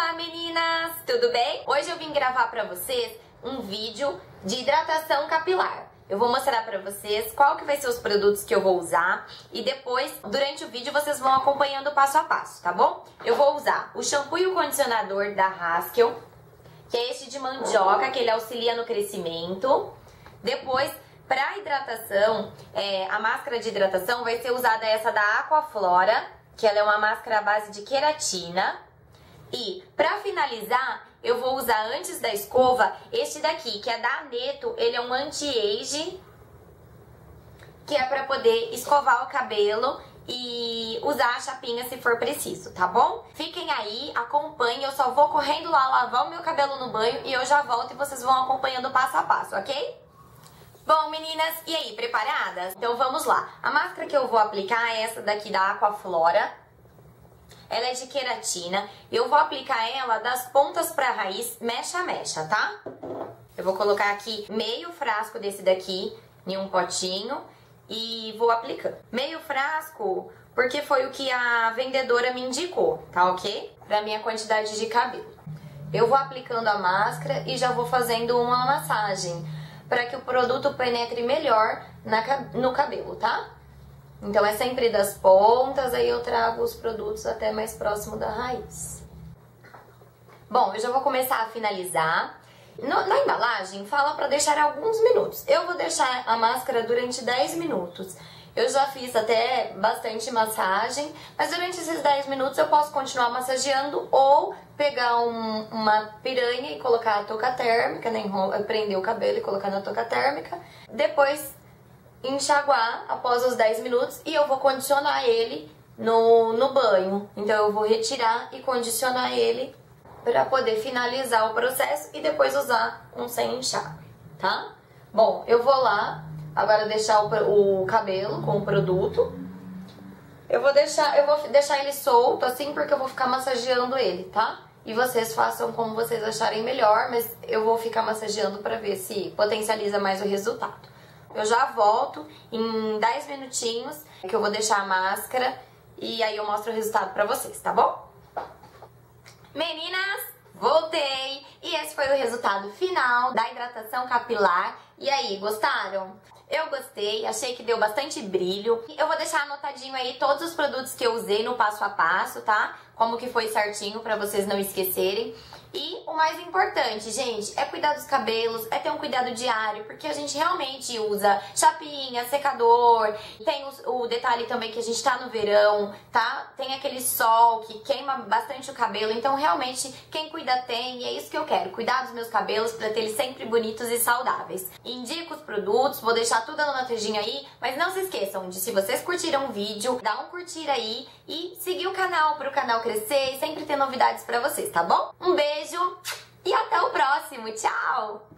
Olá meninas, tudo bem? Hoje eu vim gravar pra vocês um vídeo de hidratação capilar. Eu vou mostrar pra vocês qual que vai ser os produtos que eu vou usar e depois, durante o vídeo, vocês vão acompanhando passo a passo, tá bom? Eu vou usar o shampoo e o condicionador da Haskell, que é este de mandioca, que ele auxilia no crescimento. Depois, para hidratação, é, a máscara de hidratação vai ser usada essa da Aquaflora, que ela é uma máscara à base de queratina. E para finalizar, eu vou usar antes da escova este daqui, que é da Aneto, ele é um anti-age, que é para poder escovar o cabelo e usar a chapinha se for preciso, tá bom? Fiquem aí, acompanhem, eu só vou correndo lá lavar o meu cabelo no banho e eu já volto e vocês vão acompanhando passo a passo, ok? Bom, meninas, e aí, preparadas? Então vamos lá. A máscara que eu vou aplicar é essa daqui da Aquaflora, ela é de queratina. Eu vou aplicar ela das pontas pra raiz, mecha a mecha, tá? Eu vou colocar aqui meio frasco desse daqui em um potinho e vou aplicando. Meio frasco, porque foi o que a vendedora me indicou, tá ok? Pra minha quantidade de cabelo. Eu vou aplicando a máscara e já vou fazendo uma massagem para que o produto penetre melhor na, no cabelo, tá? Então é sempre das pontas, aí eu trago os produtos até mais próximo da raiz. Bom, eu já vou começar a finalizar. No, na embalagem fala para deixar alguns minutos. Eu vou deixar a máscara durante 10 minutos. Eu já fiz até bastante massagem, mas durante esses 10 minutos eu posso continuar massageando ou pegar um, uma piranha e colocar a touca térmica, né, prender o cabelo e colocar na touca térmica. Depois enxaguar após os 10 minutos e eu vou condicionar ele no, no banho. Então eu vou retirar e condicionar ele para poder finalizar o processo e depois usar um sem enxágue, tá? Bom, eu vou lá agora deixar o, o cabelo com o produto. Eu vou deixar, eu vou deixar ele solto assim porque eu vou ficar massageando ele, tá? E vocês façam como vocês acharem melhor, mas eu vou ficar massageando para ver se potencializa mais o resultado. Eu já volto em 10 minutinhos, que eu vou deixar a máscara e aí eu mostro o resultado pra vocês, tá bom? Meninas, voltei! E esse foi o resultado final da hidratação capilar. E aí, gostaram? Eu gostei, achei que deu bastante brilho. Eu vou deixar anotadinho aí todos os produtos que eu usei no passo a passo, tá? Como que foi certinho pra vocês não esquecerem. E o mais importante, gente, é cuidar dos cabelos, é ter um cuidado diário, porque a gente realmente usa chapinha, secador, tem o, o, detalhe também que a gente tá no verão, tá? Tem aquele sol que queima bastante o cabelo, então realmente quem cuida tem, e é isso que eu quero, cuidar dos meus cabelos para ter eles sempre bonitos e saudáveis. Indico os produtos, vou deixar tudo anotadinho aí, mas não se esqueçam de se vocês curtiram o vídeo, dá um curtir aí e seguir o canal para o canal crescer e sempre ter novidades para vocês, tá bom? Um beijo e até o próximo. Tchau!